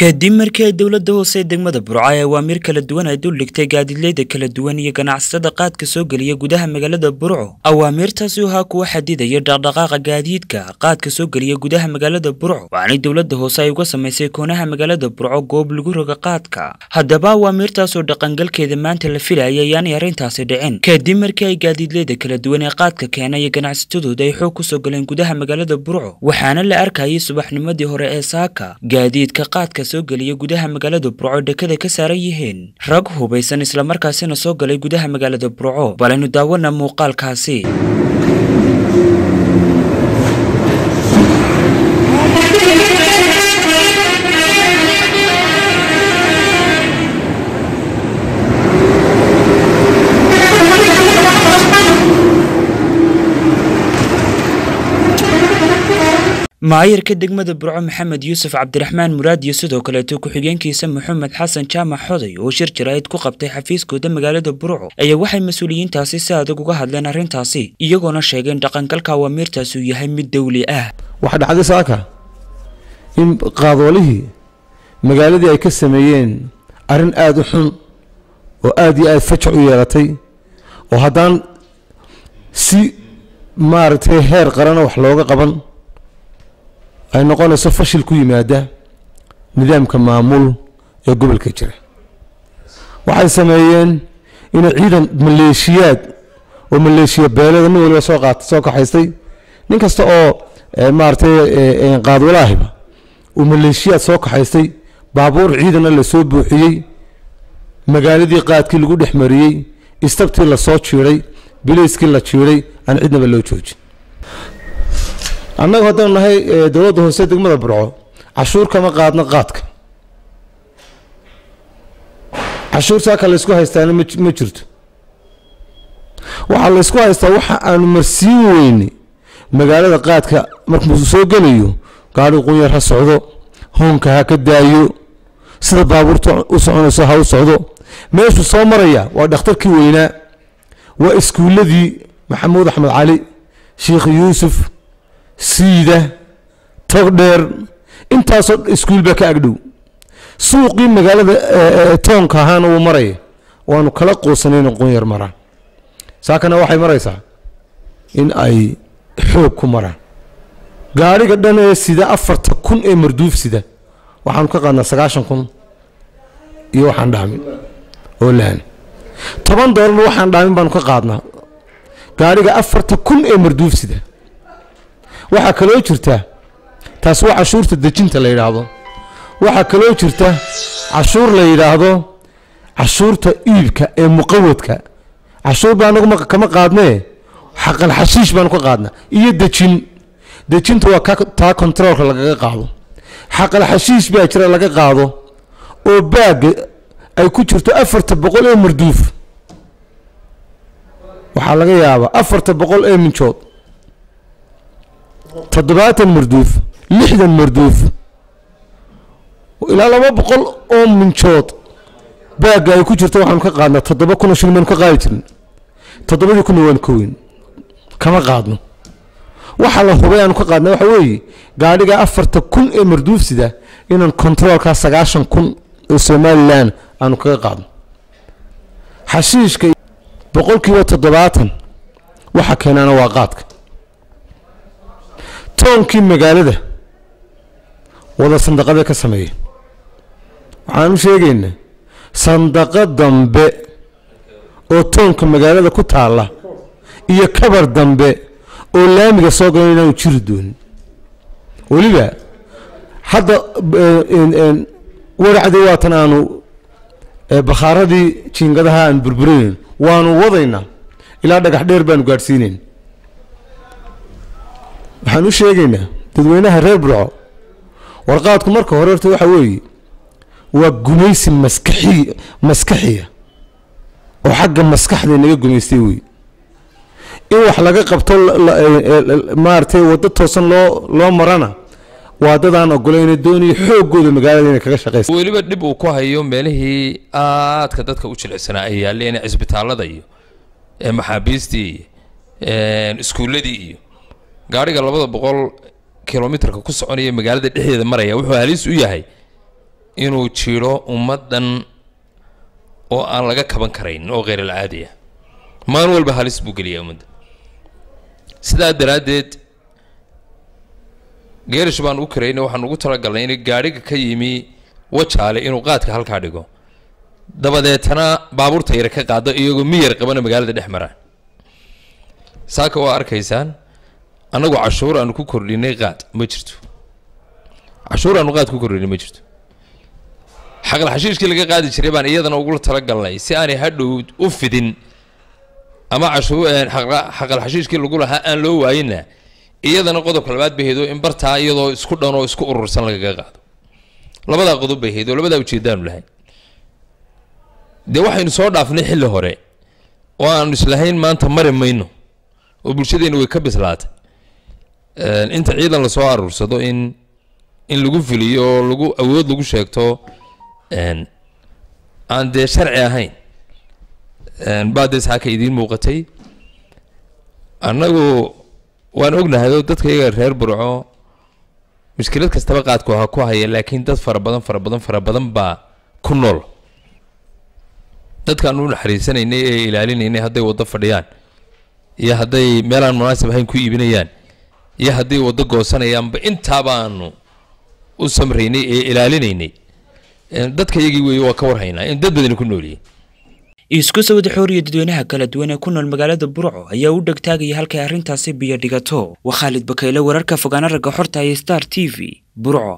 kadib markii ay dowladda hoose ee degmada burco ay awaamiir kala duwan ay dul dhigtay gaadiidleyda kala duwan iyo ganacsatada qaadka soo geliya gudaha magaalada burco. Awaamiirtaasi ahaa kuwa xadidaya dhaqdhaqaaqa gaadiidka qaadka soo geliya gudaha magaalada burco. Waxaanay dowladda hoose ay uga samaysay koonaha magaalada burco goob lagu roga qaadka. Haddaba awaamiirtaasoo dhaqangalkeeda maanta la filayay ayaanay arrintaasi dhicin. Kadib markii ay gaadiidleyda kala duwan ee qaadka keena iyo ganacsatadooda ay xoog ku soo galeen gudaha magaalada burco waxaana la arkayay subaxnimadii hore ee saaka. Gaadiidka qaadka soo geliya gudaha magaalada burco dhekada ka saaran yihiin. Rag hubaysan islamarkaasina soo galay gudaha magaalada burco balaynu daawana muuqaalkaasi maayarka degmada burco maxamed yuusuf cabdiraxmaan muraad iyo sidoo kaleeto ku-xigeenkiisa maxamed xasan jaamac xoday oo shir jaraa'id ku qabtay xafiiskooda magaalada burco ayaa waxay mas'uuliyiintaasi si adag uga hadleen arrintaasi iyagoona sheegeen dhaqangalka awaamiirtaasi uu yahay mid dawli ah. Waxaa dhacday saaka in qaadoolihii magaaladii ay ka sameeyeen arrin aada u xun oo aada iyo aada fajac u yeelatay oo haddaan si maaragtay heer qarana wax looga qaban ay noqonayso fashil ku yimaada nidaamka maamul ee gobolka jira. Waxay sameeyeen inay ciidan maleeshiyaad oo maleeshiya beelada nin waliba soo qaata soo kaxaystay. Nin kasta oo maaragtay qaadwalaahiba uu maleeshiyaad soo kaxaystay baabuur ciidanna la soo buuxiyey magaaladii qaadkii lagu dhex mariyey istabtii la soo jiiday bilayskii la jiiday aan cidnaba loo joojin annagu haddaynu nahay dowladda hoose degmada burco cashuur kama qaadno qaadka. Cashuur saaka laysku haystaana ma jirto. Waxaa laysku haystaa waxa aanu marsiin weyne. Magaalada qaadka markuu soo gelayo gaadhi qunyar ha socdo hoonka ha ka daayo sida baabuurta u soconayso ha u socdo. Meeshuu soo maraya waa dhakhtarkii weynaa waa iskuulladii maxamuud axmed cali sheikh yuusuf siida togdheer intaasoo iskuul baa ka agdhow. Suuqii magaalada toonka ahaana wuu maraya waanu kala quusanayna qunyar maraan saakana waxay maraysaa in ay xoog ku maraan. Gaadhiga dhan ee sida afarta kun ee marduuf sida waxaanu ka qaadnaa sagaashan kun iyo waxaan dhaamin oo laan toban doolar waxaan dhaamin baanu ka qaadnaa. Gaadhiga afarta kun ee marduuf sida waxaa kaloo jirta taas waa cashuurta dejinta la yidhaahdo. Waxaa kaloo jirta cashuur la yidhaahdo cashuurta iibka ee muqawadka cashuur baa anagu kama qaadnee xaqal xashiish baanu ka qaadnaa iyo dejin. Dejinta waa taa kontaroolka lagaga qaado. Xaqal xashiish baa jira laga qaado oo baaga ay ku jirto afarta boqol ee marduuf. Waxaa laga yaabaa afarta boqol ee minjood toddobaatan marduuf lixdan marduuf ilaa laba boqol oo minjood baagga ay ku jirta waxaanu ka qaadnaa toddoba kun oo shilin baanu ka qaadi jirin. Toddobadii kunna waanu ka weyn kama qaadno. Waxa la hubay aanu ka qaadna waxa weeye gaadhiga afarta kun ee marduuf sida inaan kontaroolkaa sagaashan kun oo somalilan aanu kaga qaadno. Xashiishka boqolkiiba toddobaatan waxa keenaana waa qaadka toonkii magaalada wada sandaqaday ka sameeyeen waxaanu sheegaynaa sandaqa dambe oo toonka magaalada ku taalla iyo kabar dambe oo laamiga soo galan inaanu jiri doonin. Weliba hadda waracdii waatan aanu bakhaaradii jiingadaha aan burburinayn waanu wadaynaa. Ilaa dhagax dheer baanu gaadhsiinayn waxaan u sheegaynaa dadweynaha reer burco warqaadku marka hore horta waxa weeye waa gumaysi maskaxi maskaxiya. Oo xagga maskaxda naga gumaystay wey in wax laga qabto maaragtay waddo toosan loo loo marana waa dadaan ogolayna doonaya xooggooda magaalada inay kaga shaqaysa weliba dhib uu ku hayo meelihii aadka dadka u jilicsanaa ay yaaleen cisbitaalada iyo maxaabiistii iyo iskuulladii iyo gaadhiga labada boqol kilomitarka ku soconaya magaalada dhexdeeda maraya wuxuu halis u yahay inuu jiro ummaddan oo aan laga kaban karayn oo kheyral caadi ah maalin walba halis buu geliyaa ummadda. Sidaa daraaddeed geerish baan u karaynay waxaan ugu talagalnay in gaadhiga ka yimi wajaale inuu qaadka halkaa dhigo. Dabadeetana baabuurta yare ka qaado iyagoo miyar qabana magaalada dhex maraan. Saaka waa arkaysaan annagu cashuur aanu ku kordhinay qaad ma jirto. Cashuur aanu qaad ku kordhinay ma jirto. Xaqal xashiishkii laga qaadi jiray baan iyadana ugula talagalnay si aanay hadhow u fidin. Ama cashuur xaqal xashiishkii lagu lahaa aan loo waayinna iyadana qodobka labaad bay in bartaa iyadoo isku dhan oo isku urursan lagaga qaado. Labadaa qodob bay labadaa ujeedaanu lahayn. Dee waxaynu soo dhaafnay xilli hore oo aanu islahayn maanta mari mayno oo bulshadeennu way ka bislaatay inta ciidan lasoo aruursado in in lagu fuliyo oo lagu awood lagu sheegto aan dee sharci ahayn baa dee saaka idiin muuqatay annagu waan ognahay oo dadka iyaga reer burco mushkilad kastaba qaadku ha ku haya laakiin dad fara badan fara badan fara badan baa ku nool dadkaanu u naxariisanaynay ee ilaalinaynay hadday waddo fadhiyaan iyo hadday meelaan munaasib ahayn ku iibinayaan iyo hadday waddo goosanayaanba intaa baanu u samraynay ee ilaalinaynay dadka iyagii weeye waa ka warhaynaa in dad badani ku noolyihin isku sawada xooriya dadweynaha kala duwan ee ku nool magaalada burco ayaa u dhegtaagaya halkay arrintaasi biyo dhigato. Waa khaalid bakayle wararka fogaana ragga xorta iyo star t v burco